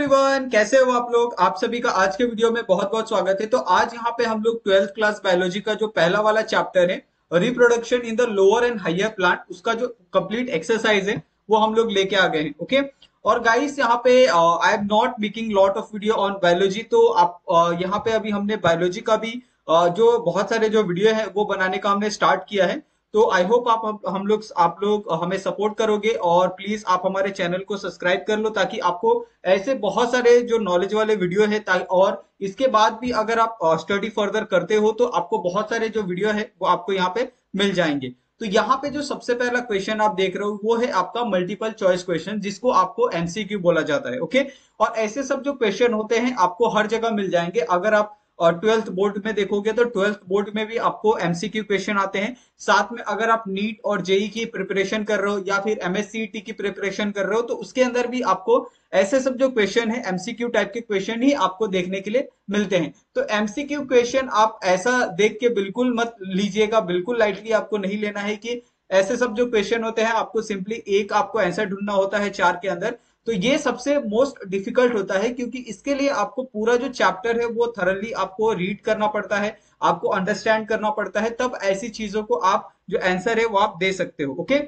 Everyone कैसे हो आप लोग? आप सभी का आज के वीडियो में बहुत बहुत स्वागत है। तो आज यहाँ पे हम लोग ट्वेल्थ क्लास बायोलॉजी का जो पहला वाला चैप्टर है reproduction in the lower and higher plant उसका जो कंप्लीट एक्सरसाइज है वो हम लोग लेके आ गए हैं ओके और गाइस यहाँ पे I am not making lot of video on biology तो आप uh, यहाँ पे अभी हमने बायोलॉजी का भी uh, जो बहुत सारे जो वीडियो है वो बनाने का हमने स्टार्ट किया है। तो आई होप आप हम लोग, आप लोग हमें सपोर्ट करोगे और प्लीज़ आप हमारे चैनल को सब्सक्राइब कर लो ताकि आपको ऐसे बहुत सारे जो नॉलेज वाले वीडियो है और इसके बाद भी अगर आप स्टडी फर्दर करते हो तो आपको बहुत सारे जो वीडियो है वो आपको यहाँ पे मिल जाएँगे। तो यहाँ पे जो सबसे पहला क्वेश्चन आप देख रहे हो वो है आपका मल्टीपल चॉइस क्वेश्चन जिसको आपको एमसीक्यू बोला जाता है ओके और ऐसे सब जो क्वेश्चन होते हैं आपको हर जगह मिल जाएँगे। अगर आप और ट्वेल्थ बोर्ड में देखोगे तो ट्वेल्थ बोर्ड में भी आपको एमसीक्यू क्वेश्चन आते हैं। साथ में अगर आप नीट और जेई की प्रिपरेशन कर रहे हो या फिर एमएससीटी की प्रिपरेशन कर रहे हो तो उसके अंदर भी आपको ऐसे सब जो क्वेश्चन है एमसीक्यू टाइप के क्वेश्चन ही आपको देखने के लिए मिलते हैं। तो एमसीक्यू क्वेश्चन आप ऐसा देख के बिल्कुल मत लीजिएगा, बिल्कुल लाइटली आपको नहीं लेना है कि ऐसे सब जो क्वेश्चन होते हैं, आपको सिंपली एक आपको आंसर ढूंढना होता है चार के अंदर। तो ये सबसे मोस्ट डिफ़िकल्ट होता है क्योंकि इसके लिए आपको पूरा जो चैप्टर है वो थरली आपको रीड करना पड़ता है, आपको अंडरस्टैंड करना पड़ता है, तब ऐसी चीज़ों को आप जो आंसर है वो आप दे सकते हो ओके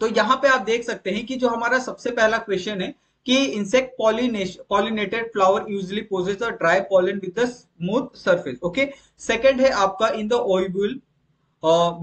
तो यहाँ पे आप देख सकते हैं कि जो हमारा सबसे पहला क्वेश्चन है कि insect pollinated flower usually possess a dry pollen with the smooth surface okay second है आपका in the ovule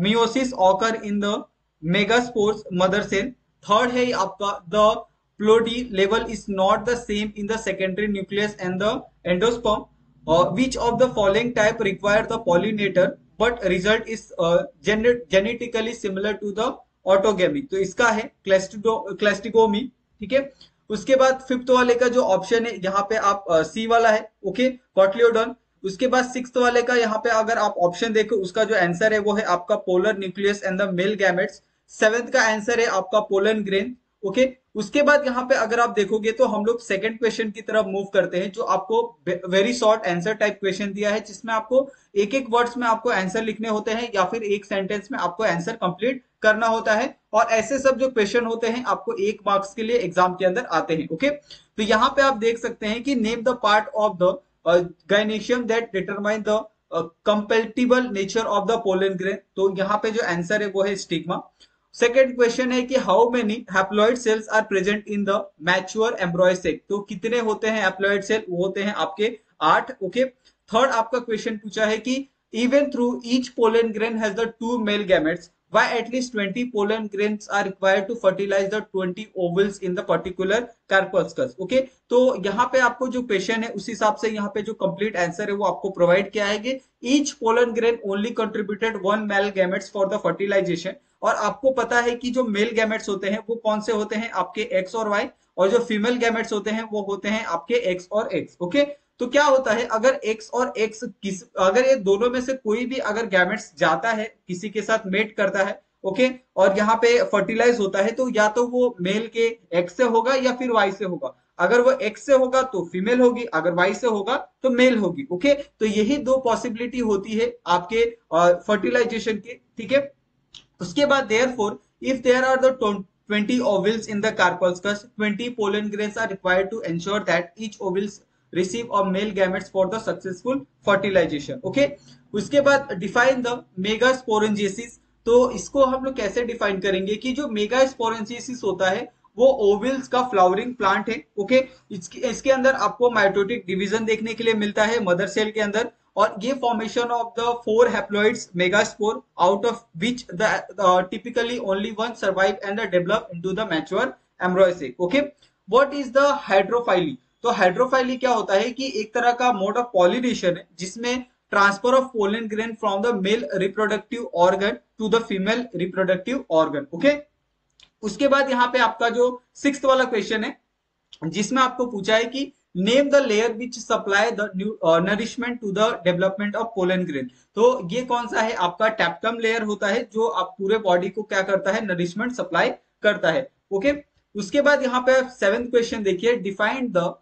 meiosis occur in the megaspores mother cell third है आपका the Plody level is not the same in the secondary nucleus and the endosperm. Uh, which of the following type require the pollinator but result is uh, genetically similar to the autogamy तो इसका है क्लेस्टिगोमी ठीक है उसके बाद fifth वाले का जो ऑप्शन है यहाँ पे आप सी uh, वाला है ओके कॉटलियोडन उसके बाद सिक्स वाले का यहाँ पे अगर आप ऑप्शन देखो उसका जो आंसर है वो है आपका polar nucleus and the male gametes seventh का आंसर है आपका पोलन ग्रेन ओके उसके बाद यहाँ पे अगर आप देखोगे तो हम लोग सेकंड क्वेश्चन की तरफ़ मूव करते हैं, जो आपको very short answer type question दिया है, जिसमें आपको एक एक वर्ड्स में आपको आंसर लिखने होते हैं, या फिर एक सेंटेंस में आपको आंसर कंप्लीट करना होता है, और ऐसे सब जो क्वेश्चन होते हैं, आपको एक मार्क्स के लिए एग्ज़ाम के अंदर आते हैं ओके तो यहाँ पे आप देख सकते हैं कि name the part of the gynoecium that determine the compatible nature of the pollen grain तो यहाँ पे जो आंसर है, वो है स्टिग्मा सेकेंड क्वेश्चन है कि how many haploid cells are present in the mature embryo sac तो कितने होते हैं हैप्लॉइड सेल वो होते हैं आपके आठ ओके थर्ड आपका क्वेश्चन पूछा है कि even through each pollen grain has the two male gametes why at least 20 pollen grains are required to fertilize the 20 ovals in the particular corpuscles okay? तो यहाँ पे आपको जो क्वेश्चन है, उस हिसाब से यहाँ पे जो कंप्लीट आंसर है, वो आपको प्रोवाइड किया है कि each pollen grain only contributed one male gametes for the fertilisation और आपको पता है कि जो मेल गैमेट्स होते हैं, वो कौन से होते हैं? आपके एक्स और वाई और जो फीमेल गैमेट्स होते हैं, वो होते हैं आपके एक्स और एक्स ओके तो क्या होता है, अगर एक्स और एक्स किस, अगर ये दोनों में से कोई भी अगर गैमेट्स जाता है, किसी के साथ मेट करता है ओके और यहाँ पे फर्टिलाइज होता है तो या तो वो मेल के एक्स से होगा या फिर वाई से होगा। अगर वो एक्स से होगा तो फीमेल होगी, अगर वाई से होगा तो मेल होगी ओके तो यही दो पॉसिबिलिटी होती है आपके फर्टिलाइजेशन की, ठीक है? उसके बाद therefore if there are the 20 ovals in the carpuscles 20 pollen grains are required to ensure that each ovals receive a male gametes for the successful fertilization, okay? उसके बाद डिफाइन द मेगास्पोरेंजेसिस तो इसको हम लोग कैसे डिफाइन करेंगे कि जो मेगास्पोरेंजेसिस होता है, वो ओविल्स का फ्लावरिंग प्लांट है ओके इसके इसके अंदर आपको माइटोटिक डिवीज़न देखने के लिए मिलता है मदर सेल के अंदर और ये formation of the four haploids megaspore out of which the typically only one survive and develop into the mature embryo sac okay what is the hydrophily तो हाइड्रोफाइली क्या होता है कि एक तरह का मोड ऑफ़ पॉलिनेशन है, जिसमें transfer of pollen grain from the male reproductive organ to the female reproductive organ okay उसके बाद यहाँ पे आपका जो सिक्स वाला क्वेश्चन है, जिसमें आपको पूछा है कि name the layer which supply the nourishment to the development of pollen grain तो ये कौन सा है? आपका टैप्टम लेयर होता है, जो आप पूरे बॉडी को क्या करता है? नरिशमेंट सप्लाई करता है। Okay okay? उसके बाद यहाँ पे सेवेंथ क्वेश्चन देखिए। डिफाइंड द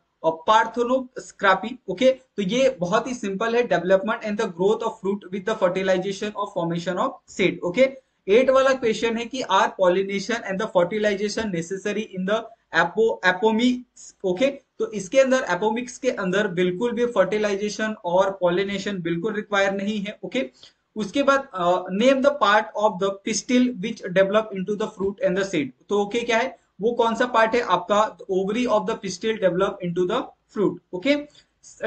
पार्थोनोस्क्रापी ओके तो ये बहुत ही सिंपल है। Development and the growth of fruit with the fertilisation of formation of seed okay eight वाला क्वेश्चन है कि are pollination and the fertilisation necessary in the apo apomixis okay तो इसके अंदर एपोमिक्स के अंदर बिल्कुल भी फर्टिलाइजेशन और पॉलिनेशन बिल्कुल रिक्वायर नहीं है ओके उसके बाद name the part of the pistil which develop into the fruit and the seed तो ओके okay, क्या है? वो कौन सा पार्ट है? आपका ovary of the pistil develop into the fruit okay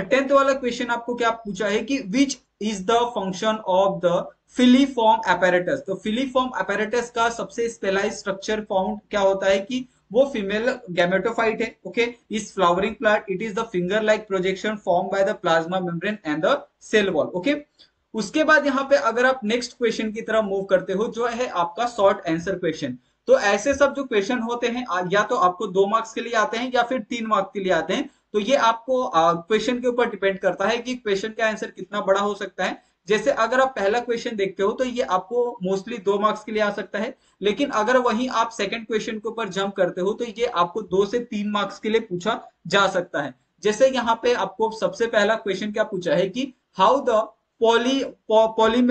tenth वाला क्वेश्चन आपको क्या पूछा है कि which is the function of the filiform apparatus तो फिलीफॉर्म अपैरेटस का सबसे स्पेलाइज स्ट्रक्चर फाउंड क्या होता है कि वो फीमेल गैमेटोफाइट है ओके इस flowering plant it is the finger like projection form by the plasma membrane and the cell wall okay उसके बाद यहाँ पे अगर आप नेक्स्ट क्वेश्चन की तरफ़ मूव करते हो, जो है आपका शॉर्ट आंसर क्वेश्चन तो ऐसे सब जो क्वेश्चन होते हैं या तो आपको दो मार्क्स के लिए आते हैं, या फिर तीन मार्क्स के लिए आते हैं तो ये आपको क्वेश्चन के ऊपर डिपेंड करता है कि क्वेश्चन का आंसर कितना बड़ा हो सकता है। जैसे अगर आप पहला क्वेश्चन देखते हो तो ये आपको मोस्टली दो मार्क्स के लिए आ सकता है। लेकिन अगर वहीं आप सेकंड क्वेश्चन के ऊपर जंप करते हो तो ये आपको दो से तीन मार्क्स के लिए पूछा जा सकता है। जैसे यहाँ पे आपको सबसे पहला क्वेश्चन क्या पूछा है कि how the poly poly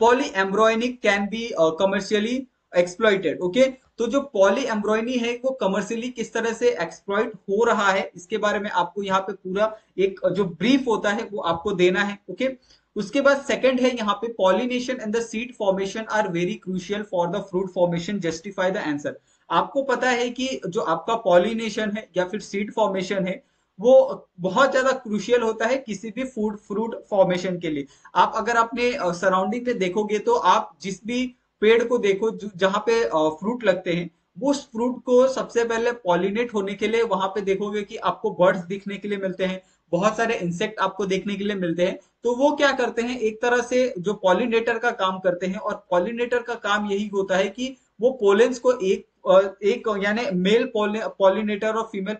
poly embryonic can be commercially exploited okay तो जो पॉली एम्ब्रॉयनी है, वो कमर्शियली किस तरह से एक्सप्लॉइट हो रहा है, इसके बारे में आपको यहाँ पे पूरा एक, जो ब्रीफ होता है, वो आपको देना है ओके उसके बाद सेकंड है यहाँ पे pollination and the seed formation are very crucial for the fruit formation justify the answer आपको पता है कि जो आपका पॉलिनेशन है या फिर सीड फॉर्मेशन है, वो बहुत ज़्यादा क्रूशियल होता है किसी भी फ़ूड फ्रूट फॉर्मेशन के लिए। आप अगर अपने सराउंडिंग में देखोगे तो आप जिस भी पेड़ को देखो जहाँ पे फ्रूट लगते हैं उस फ्रूट को सबसे पहले पॉलिनेट होने के लिए वहाँ पे देखोगे कि आपको बर्ड्स दिखने के लिए मिलते हैं, बहुत सारे इंसेक्ट आपको देखने के लिए मिलते हैं। तो वो क्या करते हैं, एक तरह से जो पॉलिनेटर का काम करते हैं, और पॉलिनेटर का काम यही होता है कि वो पोलेंस को एक एक, यानी मेल पॉलिनेटर और फीमेल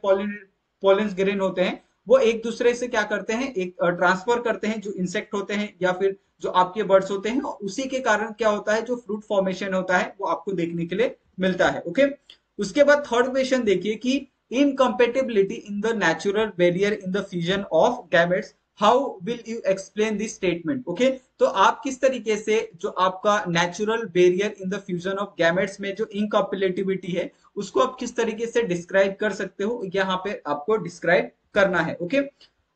पोलेंस ग्रेन होते हैं वो एक दूसरे से क्या करते हैं? एक ट्रांसफ़र करते हैं जो इंसेक्ट होते हैं या फिर जो आपके बर्ड्स होते हैं उसी के कारण क्या होता है? जो फ्रूट फॉर्मेशन होता है, वो आपको देखने के लिए मिलता है ओके उसके बाद थर्ड क्वेश्चन देखिए कि incompatibility in the natural barrier in the fusion of gametes how will you explain this statement okay तो आप किस तरीके से जो आपका natural barrier in the fusion of gametes में जो इनकम्पेटिबिलिटी है, उसको आप किस तरीके से डिस्क्राइब कर सकते हो? यहाँ पे आपको डिस्क्राइब करना है ओके?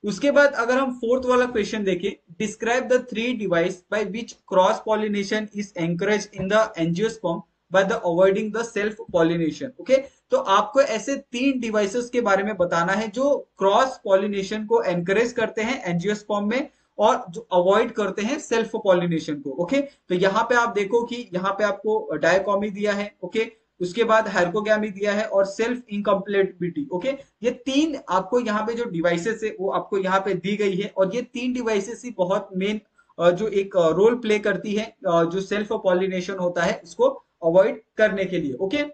उसके बाद अगर हम फोर्थ वाला क्वेश्चन देखें describe the three device by which cross pollination is encourage in the angiosperm by the avoiding the self pollination okay तो आपको ऐसे तीन डिवाइसेस के बारे में बताना है जो क्रॉस पॉलिनेशन को एनकरेज करते हैं एंजियोस्पर्म में और जो अवॉइड करते हैं सेल्फ पॉलिनेशन को ओके तो यहाँ पे आप देखो कि यहाँ पे आपको डायकॉमी दिया है ओके उसके बाद हाइकोगैमी दिया है और सेल्फ इनकम्प्लेटिबिलिटी, ओके? ये तीन आपको यहाँ पे जो डिवाइसेस है, वो आपको यहाँ पे दी गई है और ये तीन डिवाइसेस ही बहुत मेन जो एक रोल प्ले करती है जो सेल्फ पॉलिनेशन होता है उसको अवॉइड करने के लिए, ओके?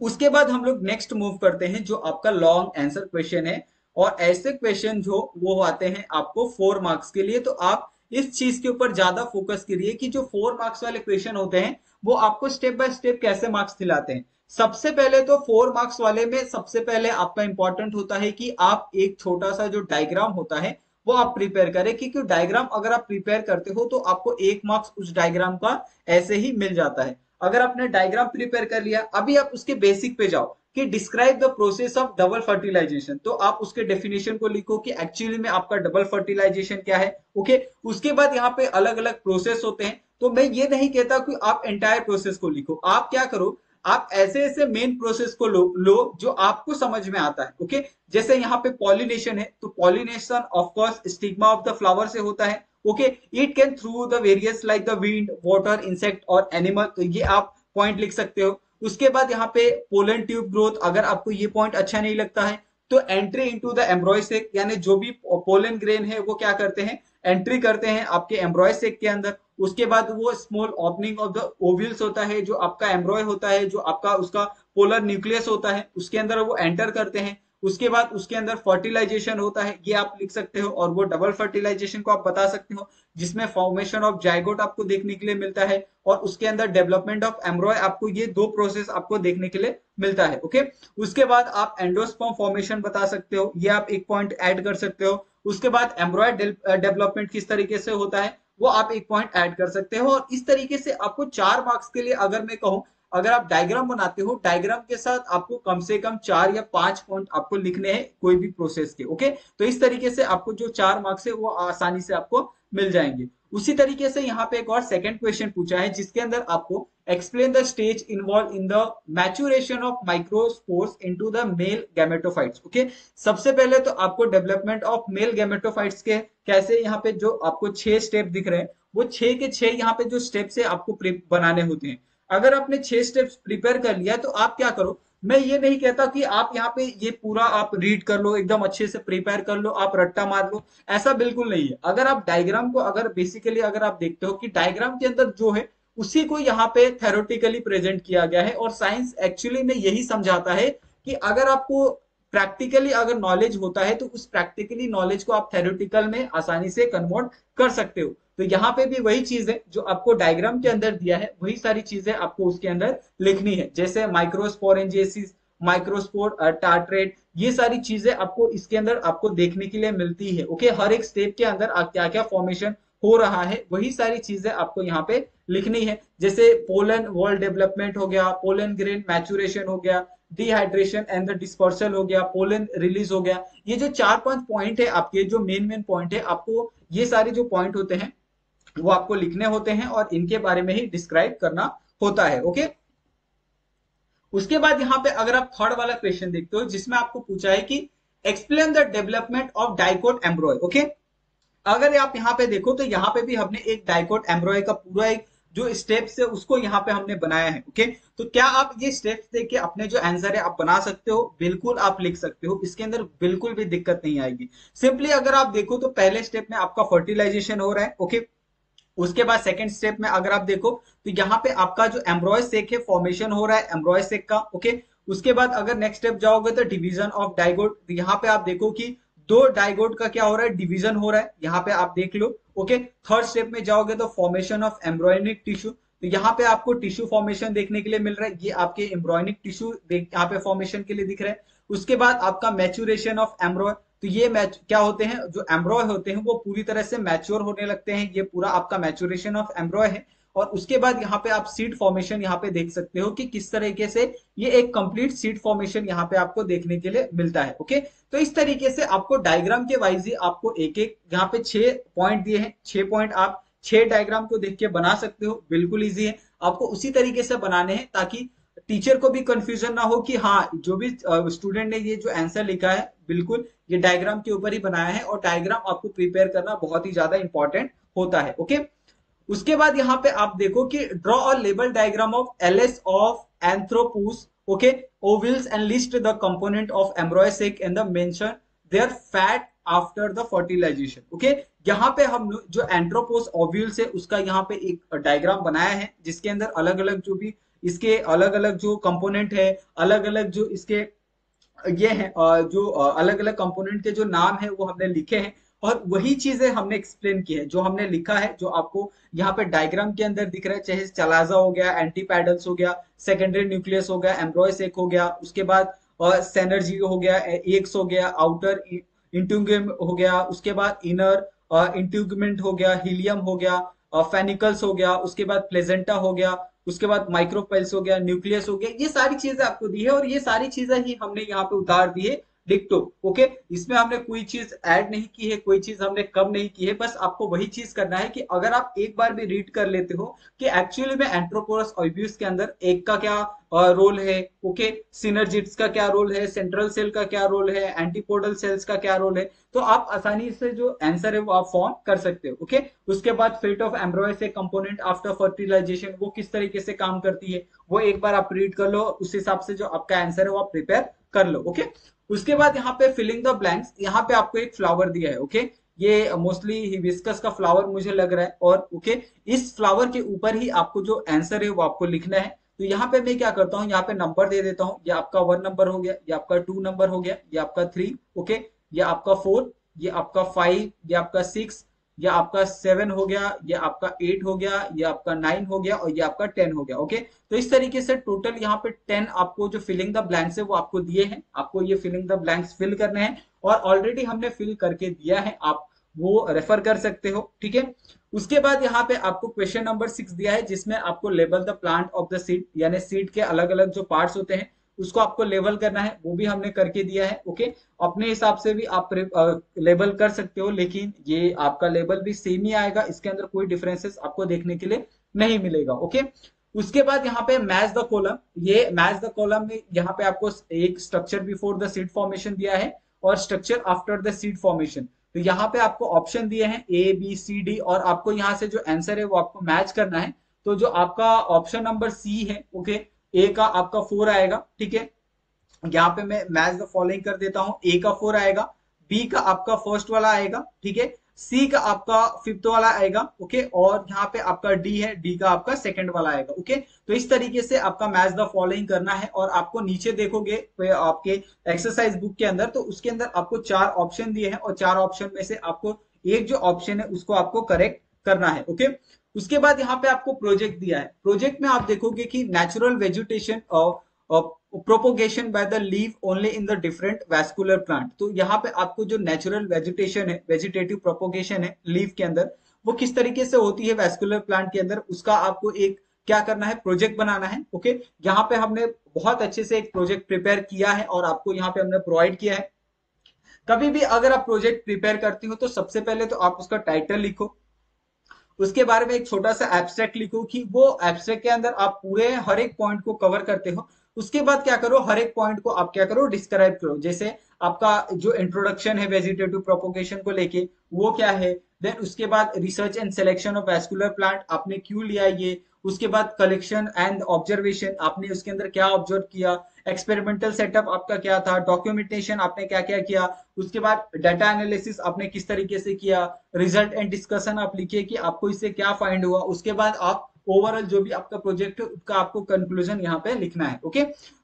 उसके बाद हम लोग नेक्स्ट मूव करते हैं, जो आपका लॉन्ग आंसर क्वेश्चन है और ऐसे क्वेश्चन जो, वो आते हैं आपको फोर मार्क्स के लिए तो आप इस चीज़ के ऊपर ज़्यादा फोकस करिए कि जो फोर मार्क्स वाले क्वेश्चन होते हैं वो आपको स्टेप बाय स्टेप कैसे मार्क्स दिलाते हैं? सबसे पहले तो फोर मार्क्स वाले में सबसे पहले आपका इंपॉर्टेंट होता है कि आप एक छोटा सा जो डायग्राम होता है, वो आप प्रिपेयर करें, क्योंकि डायग्राम अगर आप प्रिपेयर करते हो तो आपको एक मार्क्स उस डायग्राम का ऐसे ही मिल जाता है। अगर आपने डायग्राम प्रिपेयर कर लिया, अभी आप उसके बेसिक पे जाओ कि describe the process of double fertilisation तो आप उसके डेफिनेशन को लिखो कि एक्चुअली में आपका डबल फर्टिलाइजेशन क्या है? Okay okay? उसके बाद यहाँ पे अलग अलग प्रोसेस होते हैं। तो मैं ये नहीं कहता कि आप एंटायर प्रोसेस को लिखो। आप क्या करो, आप ऐसे ऐसे मेन प्रोसेस को लो लो जो आपको समझ में आता है ओके जैसे यहाँ पे पॉलिनेशन है तो pollination of course stigma of the flower से होता है okay it can through the various like the wind water insect और एनिमल तो ये आप पॉइंट लिख सकते हो। उसके बाद यहाँ पे पोलन ट्यूब ग्रोथ अगर आपको ये पॉइंट अच्छा नहीं लगता है तो एंट्री इनटू द एम्ब्रॉयसेक यानी जो भी पोलन ग्रेन है, वो क्या करते हैं एंट्री करते हैं आपके एम्ब्रॉय सेक के अंदर। उसके बाद वो small opening of the ovules होता है, जो आपका एम्ब्रॉय होता है, जो आपका उसका पोलर न्यूक्लियस होता है, उसके अंदर वो एंटर करते हैं। उसके बाद उसके अंदर फर्टिलाइजेशन होता है, ये आप लिख सकते हो, और वो डबल फर्टिलाइजेशन को आप बता सकते हो, जिसमें फॉर्मेशन ऑफ़ जाइगोट आपको देखने के लिए मिलता है, और उसके अंदर डेवलपमेंट ऑफ़ एम्ब्रॉय आपको ये दो प्रोसेस आपको देखने के लिए मिलता है ओके उसके बाद आप एंडोस्पर्म फॉर्मेशन बता सकते हो, ये आप एक पॉइंट ऐड कर सकते हो, उसके बाद एम्ब्रॉय डेवलपमेंट किस तरीके से होता है, वो आप एक पॉइंट ऐड कर सकते हो, और इस तरीके से आपको चार मार्क्स के लिए अगर मैं कहूँ अगर आप डायग्राम बनाते हो डायग्राम के साथ आपको कम से कम चार या पाँच पॉइंट आपको लिखने हैं कोई भी प्रोसेस के ओके तो इस तरीके से आपको जो चार मार्क्स है वो आसानी से आपको मिल जाएँगे। उसी तरीके से यहाँ पे एक और सेकंड क्वेश्चन पूछा है, जिसके अंदर आपको explain the stage involve in the maturation of microspores into the male gametophytes okay सबसे पहले तो आपको डेवलपमेंट ऑफ़ मेल गैमेटोफाइट्स के कैसे यहाँ पे जो आपको छह स्टेप दिख रहे हैं, वो छह के छह यहाँ पे जो स्टेप है आपको बनाने होते हैं। अगर आपने छह स्टेप्स प्रिपेयर कर लिया तो आप क्या करो? मैं ये नहीं कहता कि आप यहाँ पे ये पूरा आप रीड कर लो, एकदम अच्छे से प्रिपेयर कर लो, आप रट्टा मार लो, ऐसा बिल्कुल नहीं है। अगर आप डायग्राम को अगर बेसिकली अगर आप देखते हो कि डायग्राम के अंदर जो है, उसी को यहाँ पे थेरोटिकली प्रेजेंट किया गया है और साइंस एक्चुअली में यही समझाता है कि अगर आपको प्रैक्टिकली अगर नॉलेज होता है तो उस प्रैक्टिकली नॉलेज को आप थेरोटिकल में आसानी से कन्वर्ट कर सकते हो। तो यहाँ पे भी वही चीज़ है जो आपको डायग्राम के अंदर दिया है, वही सारी चीज़ें आपको उसके अंदर लिखनी है। जैसे माइक्रोस्पोरेंजियसिस माइक्रोस्पोर टार्ट्रेट ये सारी चीज़ें आपको इसके अंदर आपको देखने के लिए मिलती है। ओके हर एक स्टेप के अंदर क्या क्या फॉर्मेशन हो रहा है, वही सारी चीज़ें आपको यहाँ पे लिखनी है। जैसे पोलन वॉल डेवलपमेंट हो गया पोलन ग्रेन मैचुरेशन हो गया डिहाइड्रेशन एंड द डिस्पर्सल हो गया पोलन रिलीज़ हो गया। ये जो चार पाँच पॉइंट है, आपके जो मेन मेन पॉइंट है, आपको ये सारे जो पॉइंट होते हैं वो आपको लिखने होते हैं और इनके बारे में ही डिस्क्राइब करना होता है ओके उसके बाद यहाँ पे अगर आप थर्ड वाला क्वेश्चन देखते हो, जिसमें आपको पूछा है कि explain the development of dicot embryo okay अगर आप यहाँ पे देखो तो यहाँ पे भी हमने एक डाइकोट एम्ब्रॉय का पूरा एक जो स्टेप्स है, उसको यहाँ पे हमने बनाया है ओके तो क्या आप ये स्टेप्स देख के अपने जो आंसर है, आप बना सकते हो? बिल्कुल आप लिख सकते हो, इसके अंदर बिल्कुल भी दिक्कत नहीं आएगी। सिंपली अगर आप देखो तो पहले स्टेप में आपका फर्टिलाइजेशन हो रहा है ओके उसके बाद सेकंड स्टेप में अगर आप देखो तो यहाँ पे आपका जो एम्ब्रॉय सेक है फॉर्मेशन हो रहा है एम्ब्रॉय सेक का ओके उसके बाद अगर नेक्स्ट स्टेप जाओगे तो डिवीज़न ऑफ़ डाइगोड तो यहाँ पे आप देखो कि दो डाइगोड का क्या हो रहा है डिवीज़न हो रहा है, यहाँ पे आप देख लो ओके थर्ड स्टेप में जाओगे तो फॉर्मेशन ऑफ़ एम्ब्रॉयनिक टिश्यू तो यहाँ पे आपको टिश्यू फॉर्मेशन देखने के लिए मिल रहा है, ये आपके एम्ब्रॉयनिक टिश्यू यहाँ पे फॉर्मेशन के लिए दिख रहा है। उसके बाद आपका मैचुरेशन ऑफ़ एम्ब्रॉय तो ये मैच क्या होते हैं? जो एम्ब्रॉय होते हैं, वो पूरी तरह से मैच्योर होने लगते हैं। ये पूरा आपका मैचुरेशन ऑफ़ एम्ब्रॉय है। और उसके बाद यहाँ पे आप सीड फॉर्मेशन यहाँ पे देख सकते हो कि किस तरीके से ये एक कंप्लीट सीड फॉर्मेशन यहाँ पे आपको देखने के लिए मिलता है। ओके तो इस तरीके से आपको डायग्राम के वाइज ही आपको एक एक यहाँ पे छह पॉइंट दिए हैं। छह पॉइंट आप छह डायग्राम को देख के बना सकते हो। बिल्कुल ईजी है। आपको उसी तरीके से बनाने हैं ताकि टीचर को भी कंफ्यूजन ना हो कि हाँ जो भी स्टूडेंट ने ये जो आंसर लिखा है, बिल्कुल ये डायग्राम के ऊपर ही बनाया है और डायग्राम आपको प्रिपेयर करना बहुत ही ज़्यादा इंपॉर्टेंट होता है ओके उसके बाद यहाँ पे आप देखो कि draw a label diagram of L S of anatropous okay ovules and list the component of embryo sac and the mention their fate after the fertilisation okay यहाँ पे हम जो एंट्रोपोस ओव्यूल्स है, उसका यहाँ पे एक डायग्राम बनाया है, जिसके अंदर अलग अलग जो भी इसके अलग अलग जो कंपोनेंट है अलग अलग जो इसके ये है जो अलग अलग कंपोनेंट के जो नाम है वो हमने लिखे हैं और वही चीज़ें हमने एक्सप्लेन की है जो हमने लिखा है जो आपको यहाँ पे डायग्राम के अंदर दिख रहा है चाहे चलाजा हो गया एंटी पैडल्स हो गया सेकेंडरी न्यूक्लियस हो गया एम्ब्रॉयस एक हो गया उसके बाद सेनर्जी हो गया एक्स हो गया आउटर इंट्यूगम हो गया उसके बाद इनर इंट्यूगमेंट हो गया हीलियम हो गया फेनिकल्स हो गया उसके बाद प्लेजेंटा हो गया उसके बाद माइक्रोपेल्स हो गया न्यूक्लियस हो गया, ये सारी चीज़ें आपको दी है और ये सारी चीज़ें ही हमने यहाँ पे उतार दी है डिक्टो ओके इसमें हमने कोई चीज़ ऐड नहीं की है, कोई चीज़ हमने कम नहीं की है, बस आपको वही चीज़ करना है कि अगर आप एक बार भी रीड कर लेते हो कि एक्चुअली में एंट्रोपोरस ऑब्यूस के अंदर एक का क्या रोल है। ओके सिनर्जिट्स का क्या रोल है? सेंट्रल सेल का क्या रोल है? एंटीपोडल सेल्स का क्या रोल है? तो आप आसानी से जो आंसर है वो आप फॉर्म कर सकते हो। ओके उसके बाद fate of embryos a component after fertilisation वो किस तरीके से काम करती है? वो एक बार आप रीड कर लो, उस हिसाब से जो आपका आंसर है वो आप प्रिपेयर कर लो। ओके उसके बाद यहाँ पे फिलिंग द ब्लैंक्स यहाँ पे आपको एक फ्लावर दिया है। ओके ये मोस्टली हिबिस्कस का फ्लावर मुझे लग रहा है। और ओके इस फ्लावर के ऊपर ही आपको जो आंसर है वो आपको लिखना है। तो यहाँ पे मैं क्या करता हूँ यहाँ पे नंबर दे देता हूँ ये आपका वन नंबर हो गया ये आपका टू नंबर हो गया ये आपका थ्री ओके ये आपका फोर ये आपका फाइव ये आपका सिक्स ये आपका सेवन हो गया ये आपका एट हो गया ये आपका नाइन हो गया और ये आपका टेन हो गया ओके तो इस तरीके से टोटल यहाँ पे टेन आपको जो फिलिंग द ब्लैंक्स है वो आपको दिए हैं आपको ये फिलिंग द ब्लैंक्स फिल करने हैं और ऑलरेडी हमने फिल करके दिया है आप वो रेफर कर सकते हो, ठीक है? उसके बाद यहाँ पे आपको क्वेश्चन नंबर सिक्स दिया है, जिसमें आपको label the plant of the seed यानी सीड के अलग अलग जो पार्ट्स होते हैं, उसको आपको लेवल करना है, वो भी हमने करके दिया है ओके अपने हिसाब से भी आप लेबल कर सकते हो, लेकिन ये आपका लेबल भी सेम ही आएगा, इसके अंदर कोई डिफरेंसेस आपको देखने के लिए नहीं मिलेगा ओके उसके बाद यहाँ पे मैच द कॉलम ये मैच द कॉलम में यहाँ पे आपको एक structure before the seed formation दिया है, और structure after the seed formation तो यहाँ पे आपको ऑप्शन दिए हैं ए बी सी डी और आपको यहाँ से जो आंसर है वो आपको मैच करना है। तो जो आपका ऑप्शन नंबर सी है ओके ए का आपका फोर आएगा, ठीक है? यहाँ पे मैं मैच द फॉलोइंग कर देता हूँ। ए का फोर आएगा बी का आपका फ़र्स्ट वाला आएगा, ठीक है? सी का आपका फिफ्थ वाला आएगा ओके और यहाँ पे आपका डी है डी का आपका सेकंड वाला आएगा ओके तो इस तरीके से आपका मैच द फॉलोइंग करना है और आपको नीचे देखोगे आपके एक्सरसाइज बुक के अंदर तो उसके अंदर आपको चार ऑप्शन दिए हैं और चार ऑप्शन में से आपको एक जो ऑप्शन है, उसको आपको करेक्ट करना है ओके उसके बाद यहाँ पे आपको प्रोजेक्ट दिया है। प्रोजेक्ट में आप देखोगे कि natural vegetation propagation by the leave only in the different vascular plant तो यहाँ पे आपको जो नेचुरल वेजिटेशन है वेजिटेटिव प्रोपोगेशन है लीव के अंदर, वो किस तरीके से होती है वैस्कुलर प्लांट के अंदर, उसका आपको एक क्या करना है प्रोजेक्ट बनाना है ओके यहाँ पे हमने बहुत अच्छे से एक प्रोजेक्ट प्रिपेयर किया है और आपको यहाँ पे हमने प्रोवाइड किया है। कभी भी अगर आप प्रोजेक्ट प्रिपेयर करती हो तो सबसे पहले तो आप उसका टाइटल लिखो। उसके बारे में एक छोटा सा एब्स्ट्रैक्ट लिखो कि वो एब्स्ट्रैक्ट के अंदर आप पूरे हर एक पॉइंट को कवर करते हो उसके बाद क्या करो, हर एक पॉइंट को आप क्या करो डिस्क्राइब करो। जैसे आपका जो इंट्रोडक्शन है वेजिटेटिव प्रोपोगेशन को लेके, वो क्या है? देन उसके बाद research and selection of vascular plant आपने क्यों लिया ये? उसके बाद कलेक्शन एंड ऑब्जर्वेशन आपने उसके अंदर क्या ऑब्ज़र्व किया? एक्सपेरिमेंटल सेटअप आपका क्या था? डॉक्यूमेंटेशन आपने क्या क्या किया? उसके बाद डाटा एनालिसिस आपने किस तरीके से किया? रिज़ल्ट एंड डिस्कशन आप लिखिए कि आपको इससे क्या फाइंड हुआ? उसके बाद आप ओवरऑल जो भी आपका प्रोजेक्ट है, उसका आपको कंक्लूजन यहाँ पे लिखना है ओके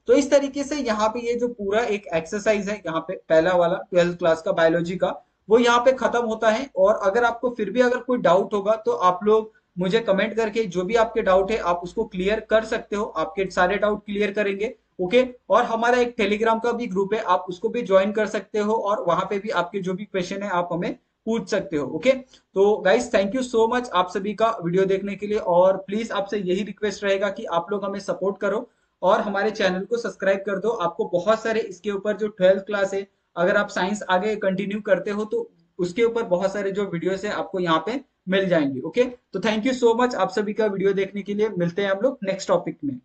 तो इस तरीके से यहाँ पे ये जो पूरा एक एक्सरसाइज है, यहाँ पे पहला वाला ट्वेल्थ क्लास का बायोलॉजी का, वो यहाँ पे खत्म होता है और अगर आपको फिर भी अगर कोई डाउट होगा तो आप लोग मुझे कमेंट करके जो भी आपके डाउट है, आप उसको क्लियर कर सकते हो, आपके सारे डाउट क्लियर करेंगे ओके और हमारा एक टेलीग्राम का भी ग्रुप है, आप उसको भी ज्वाइन कर सकते हो और वहाँ पे भी आपके जो भी क्वेश्चन है, आप हमें पूछ सकते हो ओके तो guys thank you so much आप सभी का वीडियो देखने के लिए और प्लीज़ आपसे यही रिक्वेस्ट रहेगा कि आप लोग हमें सपोर्ट करो और हमारे चैनल को सब्सक्राइब कर दो। आपको बहुत सारे इसके ऊपर जो ट्वेल्थ क्लास है, अगर आप साइंस आगे कंटिन्यू करते हो तो उसके ऊपर बहुत सारे जो वीडियो है आपको यहाँ पे मिल जाएँगे ओके तो थैंक यू सो मच आप सभी का वीडियो देखने के लिए। मिलते हैं हम लोग नेक्स्ट टॉपिक में।